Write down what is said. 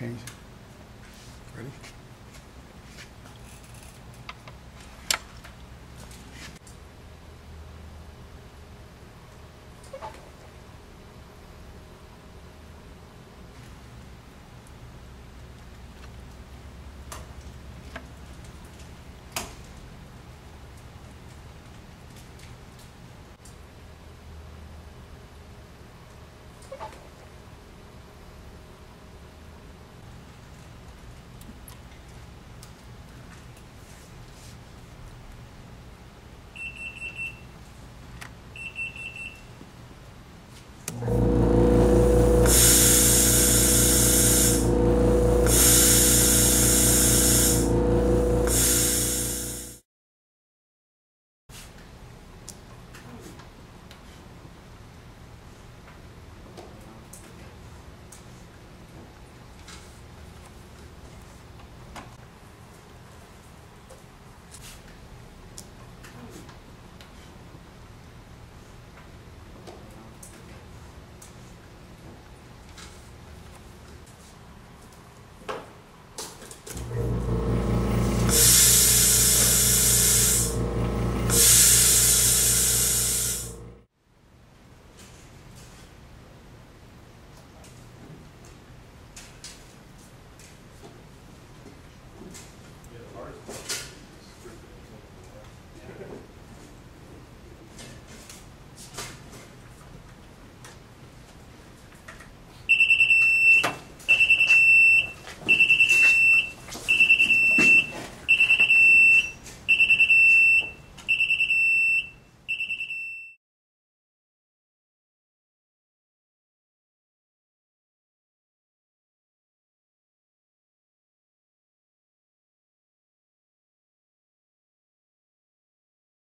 Ready?